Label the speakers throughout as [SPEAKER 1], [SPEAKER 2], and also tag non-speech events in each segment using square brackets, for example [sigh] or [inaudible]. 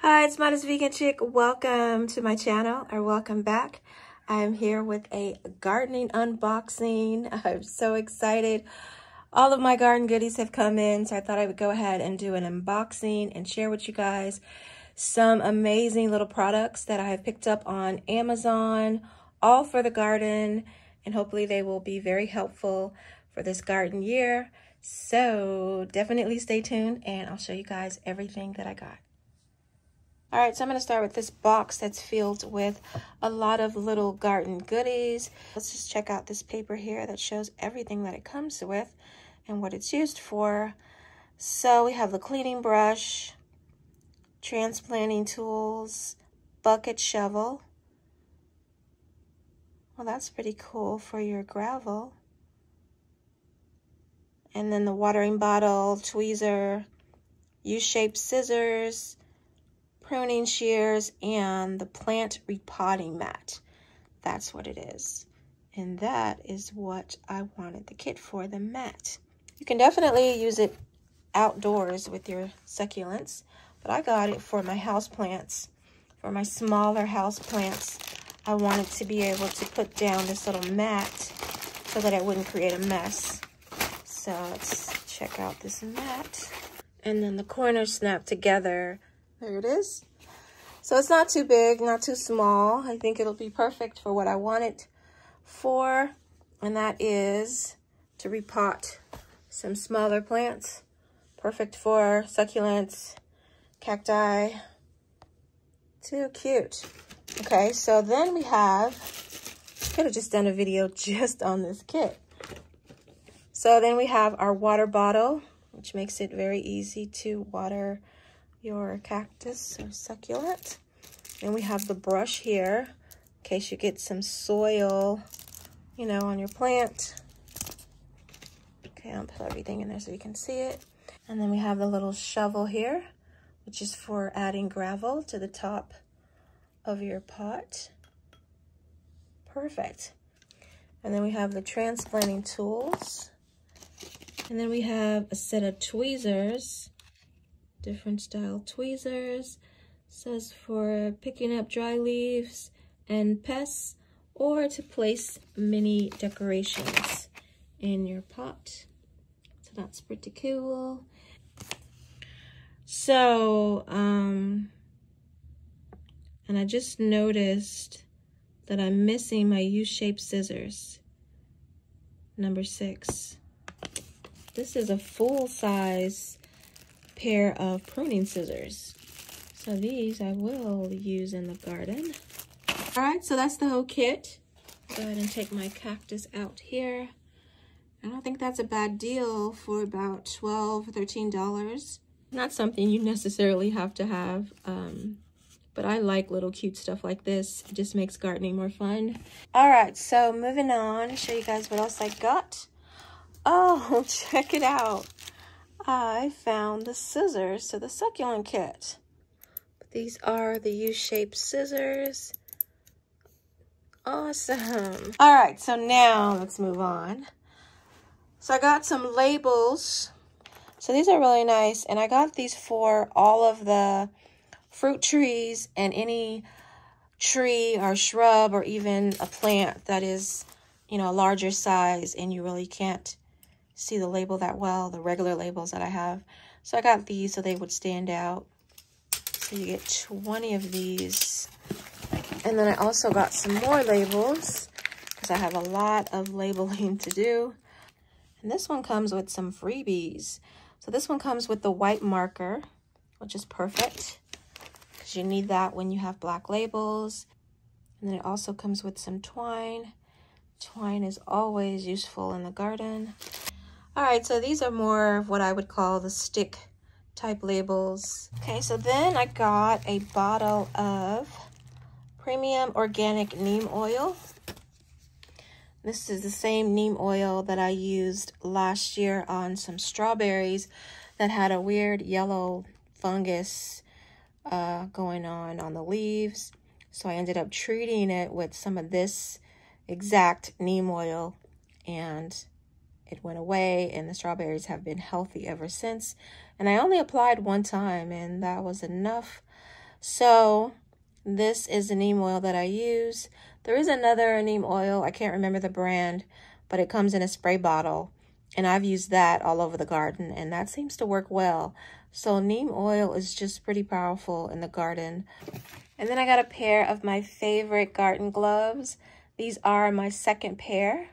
[SPEAKER 1] Hi, it's Modest Vegan Chik. Welcome to my channel or welcome back. I am here with a gardening unboxing. [laughs] I'm so excited. All of my garden goodies have come in, so I thought I would go ahead and do an unboxing and share with you guys some amazing little products that I have picked up on Amazon, all for the garden, and hopefully they will be very helpful for this garden year. So definitely stay tuned and I'll show you guys everything that I got. All right, so I'm going to start with this box that's filled with a lot of little garden goodies. Let's just check out this paper here that shows everything that it comes with and what it's used for. So we have the cleaning brush, transplanting tools, bucket shovel. Well, that's pretty cool for your gravel. And then the watering bottle, tweezer, U-shaped scissors, pruning shears, and the plant repotting mat. That's what it is. And that is what I wanted the kit for, the mat. You can definitely use it outdoors with your succulents, but I got it for my house plants, for my smaller house plants. I wanted to be able to put down this little mat so that it wouldn't create a mess. So let's check out this mat. And then the corners snap together there it is. So it's not too big, not too small. I think it'll be perfect for what I want it for. And that is to repot some smaller plants. Perfect for succulents, cacti. Too cute. Okay, so then we have, could have just done a video [laughs] just on this kit. So then we have our water bottle, which makes it very easy to water your cactus or succulent. And we have the brush here in case you get some soil, you know, on your plant. Okay, I'll put everything in there so you can see it. And then we have the little shovel here, which is for adding gravel to the top of your pot. Perfect. And then we have the transplanting tools. And then we have a set of tweezers different style tweezers. Says for picking up dry leaves and pests or to place mini decorations in your pot. So that's pretty cool. So, um, and I just noticed that I'm missing my U-shaped scissors. Number six. This is a full size pair of pruning scissors. So these I will use in the garden. All right, so that's the whole kit. Go ahead and take my cactus out here. I don't think that's a bad deal for about $12, $13. Not something you necessarily have to have, um, but I like little cute stuff like this. It just makes gardening more fun. All right, so moving on, show you guys what else I got. Oh, [laughs] check it out. I found the scissors to the succulent kit. These are the U-shaped scissors. Awesome. All right, so now let's move on. So I got some labels. So these are really nice. And I got these for all of the fruit trees and any tree or shrub or even a plant that is, you know, a larger size and you really can't see the label that well, the regular labels that I have. So I got these so they would stand out. So you get 20 of these. And then I also got some more labels because I have a lot of [laughs] labeling to do. And this one comes with some freebies. So this one comes with the white marker, which is perfect because you need that when you have black labels. And then it also comes with some twine. Twine is always useful in the garden. All right, so these are more of what I would call the stick type labels. Okay, so then I got a bottle of premium organic neem oil. This is the same neem oil that I used last year on some strawberries that had a weird yellow fungus uh, going on on the leaves. So I ended up treating it with some of this exact neem oil and it went away and the strawberries have been healthy ever since. And I only applied one time and that was enough So this is neem oil that I use. There is another neem oil. I can't remember the brand, but it comes in a spray bottle. And I've used that all over the garden, and that seems to work well. So neem oil is just pretty powerful in the garden. And then I got a pair of my favorite garden gloves. These are my second pair,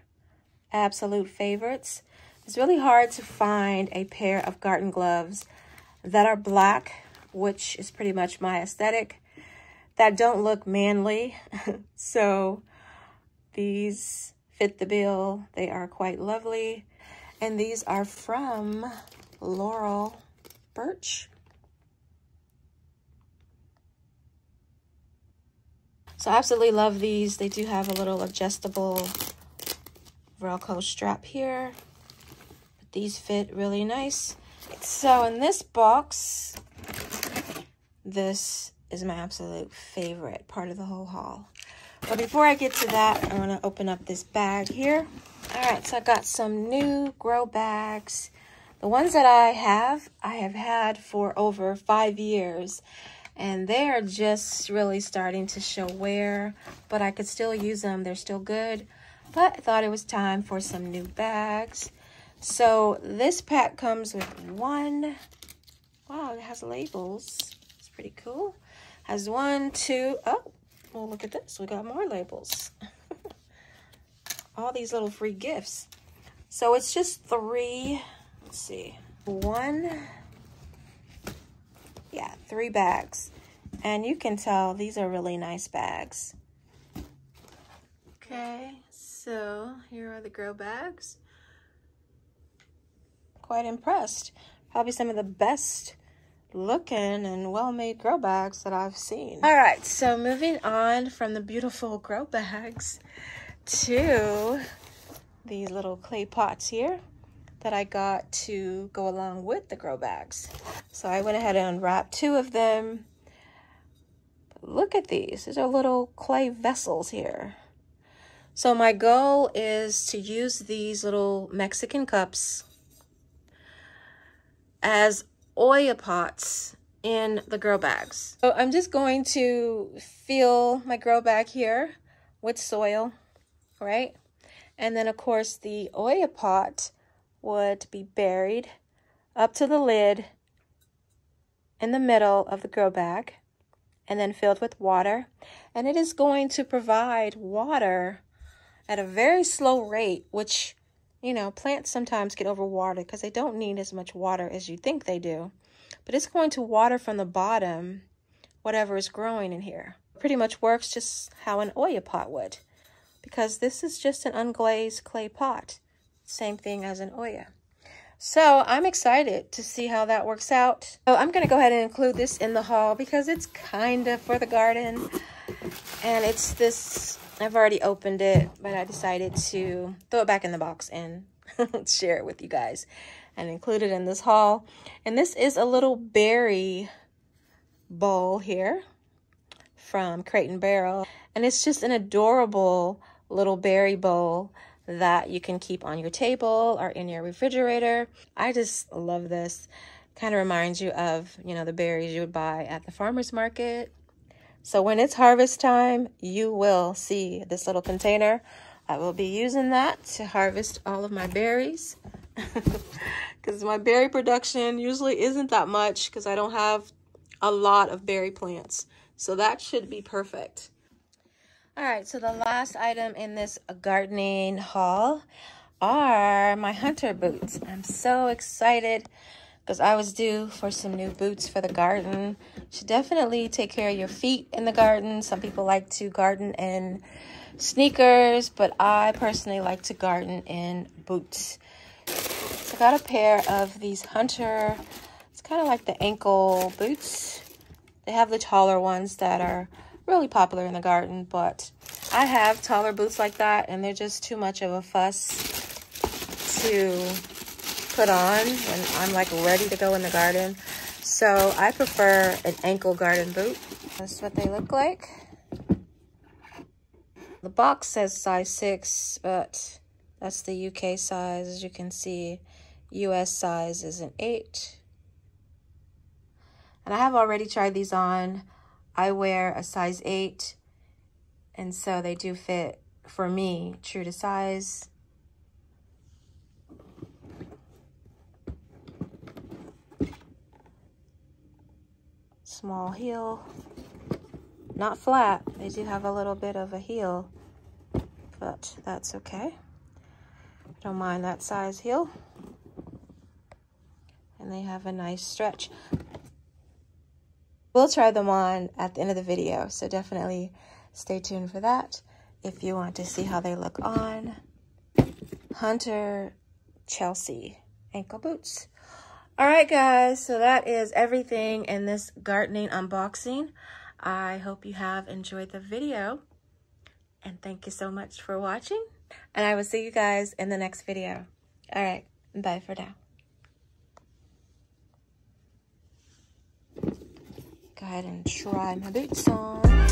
[SPEAKER 1] absolute favorites. It's really hard to find a pair of garden gloves that are black, which is pretty much my aesthetic, that don't look manly. [laughs] so these fit the bill. They are quite lovely. And these are from Laurel Burch. So I absolutely love these. They do have a little adjustable Velcro strap here. But these fit really nice. So in this box, this is my absolute favorite part of the whole haul. But before I get to that, I want to open up this bag here. All right, so I got some new grow bags. The ones that I have, I have had for over five years. And they are just really starting to show wear, but I could still use them. They're still good. But I thought it was time for some new bags. So this pack comes with one. Wow, it has labels. It's pretty cool. Has one, two, oh, well, look at this. We got more labels. [laughs] All these little free gifts. So it's just three, let's see, one, yeah, three bags. And you can tell these are really nice bags. Okay, so here are the grow bags. Quite impressed. Probably some of the best looking and well-made grow bags that I've seen. All right, so moving on from the beautiful grow bags to these little clay pots here that I got to go along with the grow bags. So I went ahead and unwrapped two of them. Look at these. These are little clay vessels here. So my goal is to use these little Mexican cups as Oya pots in the grow bags. So I'm just going to fill my grow bag here with soil, right? And then of course the Oya pot would be buried up to the lid in the middle of the grow bag and then filled with water. And it is going to provide water at a very slow rate, which you know, plants sometimes get overwatered because they don't need as much water as you think they do. But it's going to water from the bottom whatever is growing in here. Pretty much works just how an Oya pot would because this is just an unglazed clay pot. Same thing as an Oya. So I'm excited to see how that works out. So I'm going to go ahead and include this in the haul because it's kind of for the garden. And it's this I've already opened it, but I decided to throw it back in the box and [laughs] share it with you guys and include it in this haul. And this is a little berry bowl here from Crate and Barrel. And it's just an adorable little berry bowl that you can keep on your table or in your refrigerator. I just love this. Kind of reminds you of, you know, the berries you would buy at the farmer's market so when it's harvest time, you will see this little container. I will be using that to harvest all of my berries [laughs] because my berry production usually isn't that much because I don't have a lot of berry plants. So that should be perfect. All right, so the last item in this gardening haul are my hunter boots. I'm so excited because I was due for some new boots for the garden. Should definitely take care of your feet in the garden. Some people like to garden in sneakers, but I personally like to garden in boots. So I got a pair of these Hunter, it's kind of like the ankle boots. They have the taller ones that are really popular in the garden, but I have taller boots like that, and they're just too much of a fuss to put on when I'm like ready to go in the garden. So I prefer an ankle garden boot. That's what they look like. The box says size 6, but that's the UK size. As you can see, US size is an 8. And I have already tried these on I wear a size 8, and so they do fit, for me, true to size. Small heel. Not flat. They do have a little bit of a heel, but that's okay. Don't mind that size heel. And they have a nice stretch. We'll try them on at the end of the video, so definitely stay tuned for that if you want to see how they look on. Hunter Chelsea ankle boots. All right, guys, so that is everything in this gardening unboxing. I hope you have enjoyed the video, and thank you so much for watching, and I will see you guys in the next video. All right, bye for now. Go ahead and try my boots on.